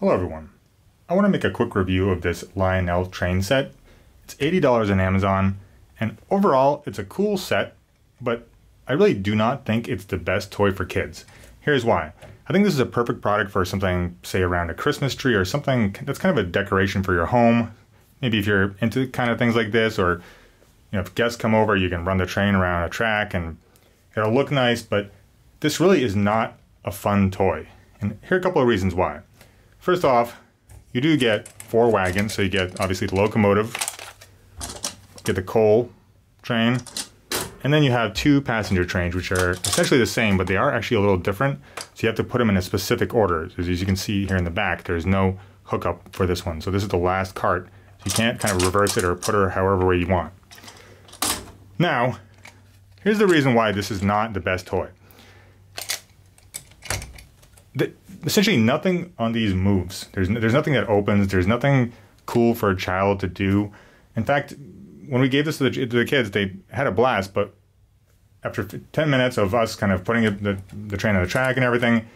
Hello everyone. I want to make a quick review of this Lionel train set. It's $80 on Amazon, and overall it's a cool set, but I really do not think it's the best toy for kids. Here's why. I think this is a perfect product for something, say around a Christmas tree or something that's kind of a decoration for your home. Maybe if you're into kind of things like this, or you know, if guests come over, you can run the train around a track and it'll look nice, but this really is not a fun toy. And here are a couple of reasons why. First off, you do get four wagons, so you get obviously the locomotive, get the coal train, and then you have two passenger trains, which are essentially the same, but they are actually a little different. So you have to put them in a specific order. As you can see here in the back, there's no hookup for this one. So this is the last cart. You can't kind of reverse it or put her however way you want. Now, here's the reason why this is not the best toy the, essentially nothing on these moves. There's there's nothing that opens. There's nothing cool for a child to do. In fact, when we gave this to the, to the kids, they had a blast. But after 10 minutes of us kind of putting the, the train on the track and everything,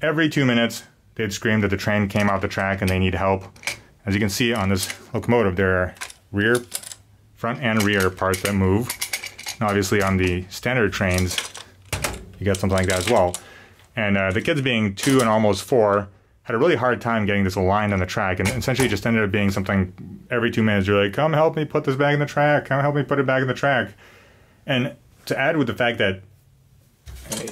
every two minutes they'd scream that the train came off the track and they need help. As you can see on this locomotive, there are rear, front and rear parts that move. And obviously on the standard trains, you get something like that as well. And uh, the kids being two and almost four had a really hard time getting this aligned on the track and essentially just ended up being something every two minutes you're like, come help me put this back in the track, come help me put it back in the track. And to add with the fact that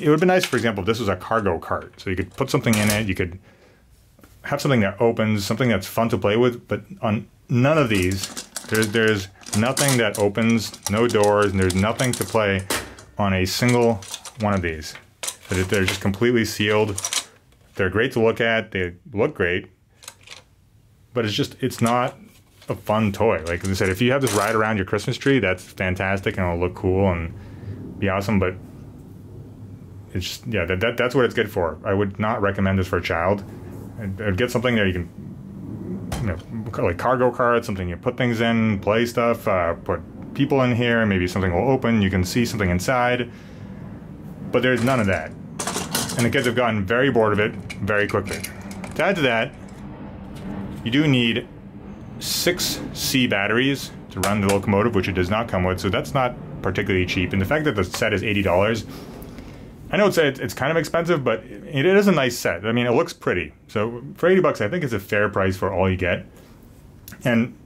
it would been nice, for example, if this was a cargo cart. So you could put something in it, you could have something that opens, something that's fun to play with, but on none of these, there's, there's nothing that opens, no doors, and there's nothing to play on a single one of these. They're just completely sealed. They're great to look at. They look great. But it's just, it's not a fun toy. Like I said, if you have this ride around your Christmas tree, that's fantastic and it'll look cool and be awesome. But it's just, yeah, that, that that's what it's good for. I would not recommend this for a child. I'd, I'd get something that you can, you know, like cargo carts, something you put things in, play stuff, uh, put people in here, maybe something will open, you can see something inside but there's none of that. And the kids have gotten very bored of it very quickly. To add to that, you do need six C batteries to run the locomotive, which it does not come with, so that's not particularly cheap. And the fact that the set is $80, I know it's, it's kind of expensive, but it is a nice set. I mean, it looks pretty. So for 80 bucks, I think it's a fair price for all you get. And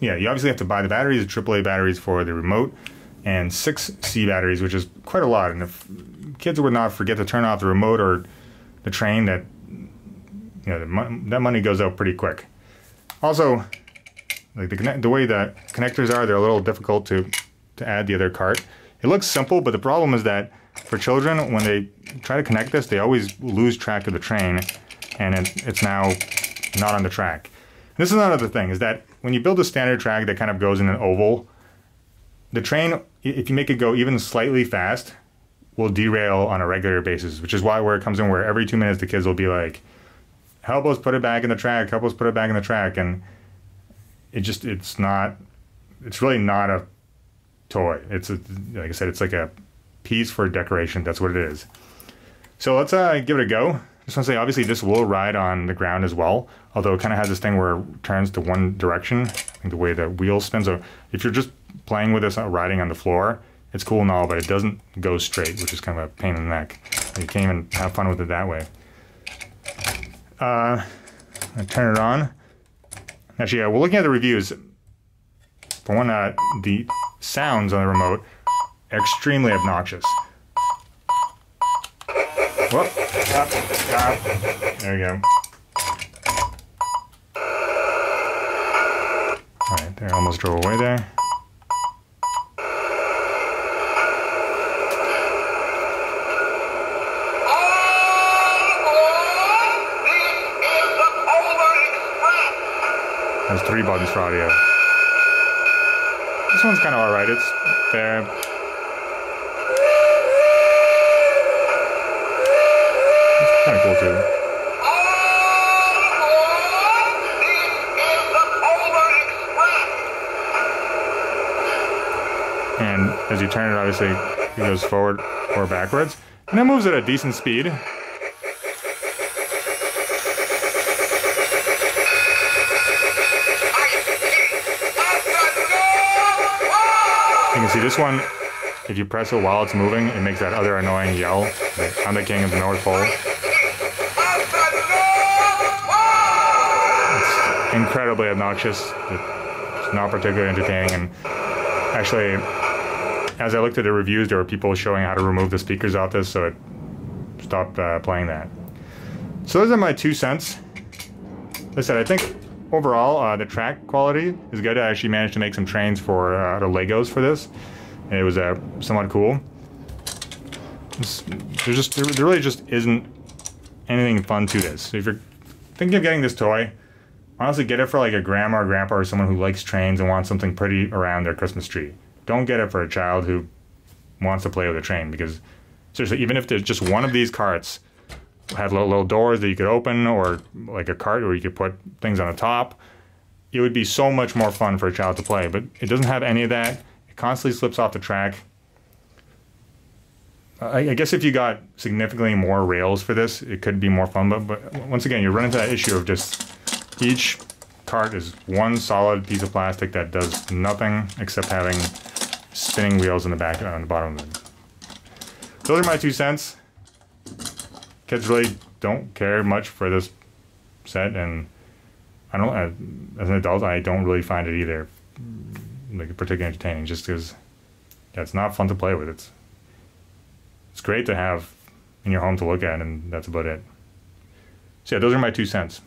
yeah, you obviously have to buy the batteries, the AAA batteries for the remote, and six C batteries, which is quite a lot. And if kids would not forget to turn off the remote or the train, that you know the, that money goes out pretty quick. Also, like the the way the connectors are, they're a little difficult to to add the other cart. It looks simple, but the problem is that for children, when they try to connect this, they always lose track of the train, and it, it's now not on the track. And this is another thing: is that when you build a standard track that kind of goes in an oval, the train, if you make it go even slightly fast, will derail on a regular basis, which is why where it comes in where every two minutes the kids will be like, help us put it back in the track, help us put it back in the track. And it just, it's not, it's really not a toy. It's, a, like I said, it's like a piece for decoration. That's what it is. So let's uh, give it a go. Just want to say, obviously, this will ride on the ground as well, although it kind of has this thing where it turns to one direction, I think the way the wheel spins. So if you're just playing with this uh, riding on the floor, it's cool and all, but it doesn't go straight, which is kind of a pain in the neck. You can't even have fun with it that way. Uh, I turn it on. Actually, yeah, we're looking at the reviews. For one, uh, the sounds on the remote extremely obnoxious. Whoop. Stop. Stop. There you go. Alright, there, almost drove away there. Has three buttons for audio. This one's kind of alright. It's there. It's kind of cool too. And as you turn it, obviously, it goes forward or backwards. And it moves at a decent speed. Can see this one, if you press it while it's moving, it makes that other annoying yell. Like, I'm the king of the North Pole. It's incredibly obnoxious. It's not particularly entertaining. And actually, as I looked at the reviews, there were people showing how to remove the speakers off this, so it stopped uh, playing that. So those are my two cents. Said, I think overall uh, the track quality is good. I actually managed to make some trains for uh, the Legos for this. It was uh, somewhat cool. There just there really just isn't anything fun to this. If you're thinking of getting this toy, honestly get it for like a grandma or grandpa or someone who likes trains and wants something pretty around their Christmas tree. Don't get it for a child who wants to play with a train because seriously, even if there's just one of these carts had little, little doors that you could open or like a cart where you could put things on the top, it would be so much more fun for a child to play. But it doesn't have any of that. It constantly slips off the track. I, I guess if you got significantly more rails for this, it could be more fun. But, but once again, you run into that issue of just each cart is one solid piece of plastic that does nothing except having spinning wheels in the back and on the bottom of it. Those are my two cents kids really don't care much for this set, and I don't. As an adult, I don't really find it either, like particularly entertaining. Just because yeah, it's not fun to play with. It's it's great to have in your home to look at, and that's about it. So yeah, those are my two cents.